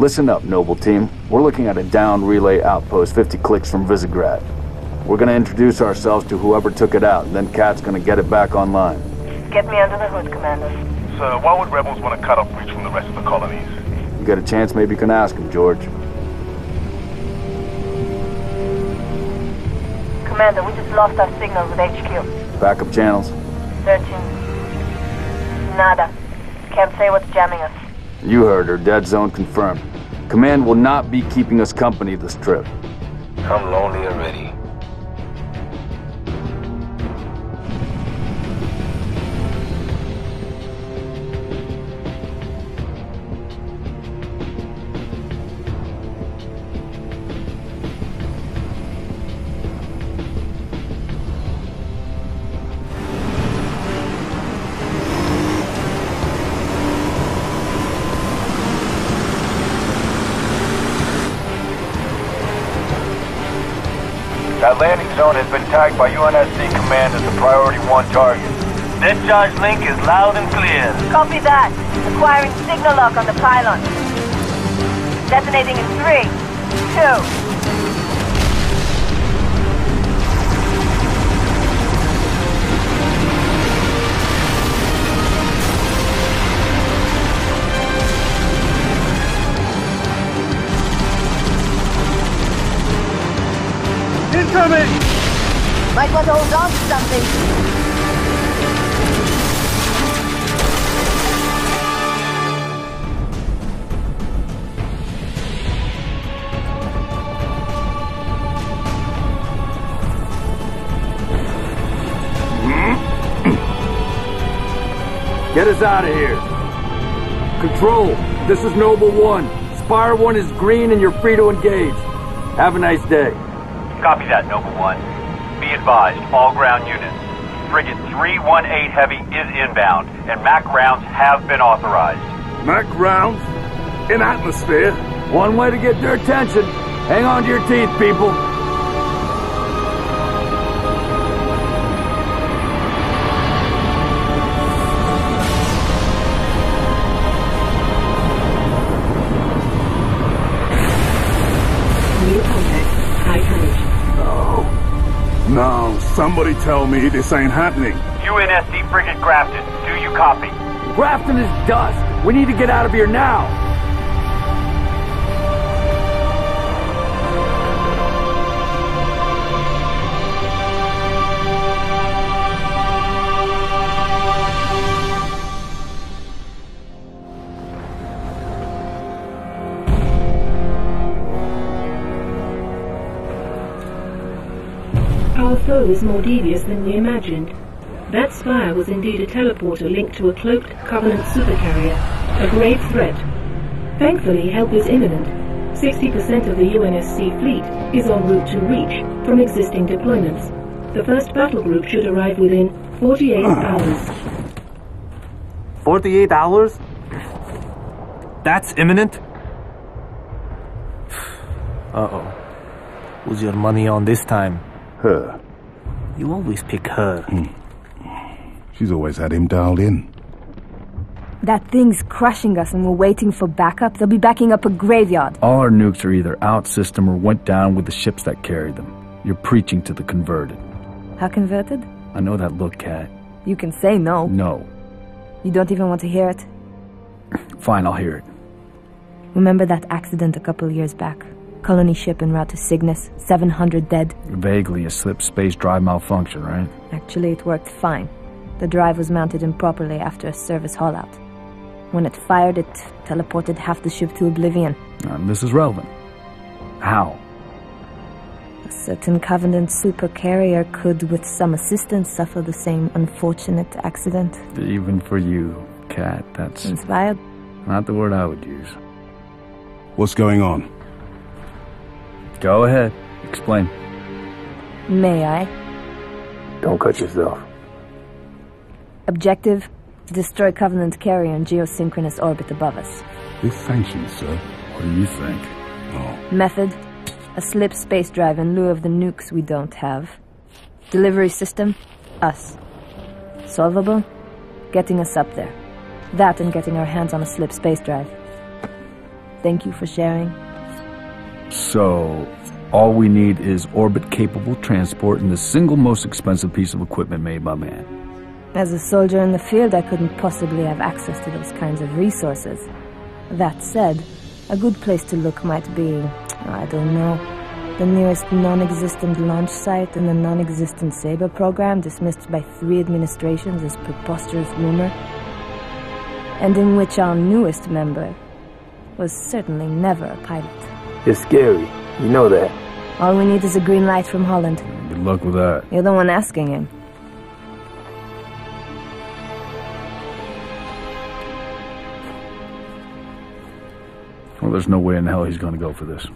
Listen up, Noble Team. We're looking at a down relay outpost 50 clicks from Visegrad. We're gonna introduce ourselves to whoever took it out, and then Kat's gonna get it back online. Get me under the hood, Commander. Sir, why would rebels want to cut off reach from the rest of the colonies? You get a chance, maybe you can ask him, George. Commander, we just lost our signal with HQ. Backup channels? Searching. Nada. Can't say what's jamming us. You heard her. Dead zone confirmed. Command will not be keeping us company this trip. I'm lonely already. That landing zone has been tagged by UNSC Command as a priority one target. Discharge link is loud and clear. Copy that. Acquiring signal lock on the pylon. Detonating in three, two. Might want to hold on to something. Hmm? Get us out of here. Control, this is Noble One. Spire One is green and you're free to engage. Have a nice day. Copy that, Noble One. Be advised, all ground units. Frigate 318 Heavy is inbound, and MAC rounds have been authorized. Mac rounds? In atmosphere? One way to get their attention. Hang on to your teeth, people. New contact. High courage. No, somebody tell me this ain't happening. UNSC Frigate Grafton, do you copy? Grafton is dust. We need to get out of here now. Our foe is more devious than we imagined. That spire was indeed a teleporter linked to a cloaked Covenant supercarrier, a grave threat. Thankfully, help is imminent. 60% of the UNSC fleet is en route to Reach from existing deployments. The first battle group should arrive within 48 hmm. hours. 48 hours? That's imminent? Uh-oh. Who's your money on this time? Her. You always pick her. Hmm. She's always had him dialed in. That thing's crushing us and we're waiting for backup. They'll be backing up a graveyard. All our nukes are either out system or went down with the ships that carried them. You're preaching to the converted. How converted? I know that look, Kat. You can say no. No. You don't even want to hear it. Fine, I'll hear it. Remember that accident a couple years back? Colony ship en route to Cygnus, 700 dead. Vaguely a slip space drive malfunction, right? Actually, it worked fine. The drive was mounted improperly after a service haul-out. When it fired, it teleported half the ship to oblivion. And this is relevant. How? A certain Covenant supercarrier could, with some assistance, suffer the same unfortunate accident. Even for you, Kat, that's Inspired? not the word I would use. What's going on? Go ahead. Explain. May I? Don't cut yourself. Objective? Destroy Covenant carrier in geosynchronous orbit above us. Big thank sir. What do you think? Oh, Method? A slip space drive in lieu of the nukes we don't have. Delivery system? Us. Solvable? Getting us up there. That and getting our hands on a slip space drive. thank you for sharing. So, all we need is orbit-capable transport and the single most expensive piece of equipment made by man. As a soldier in the field, I couldn't possibly have access to those kinds of resources. That said, a good place to look might be, I don't know, the nearest non-existent launch site in the non-existent Sabre program dismissed by three administrations as preposterous rumor, and in which our newest member was certainly never a pilot. It's scary. You know that. All we need is a green light from Holland. Good luck with that. You're the one asking him. Well, there's no way in hell he's gonna go for this.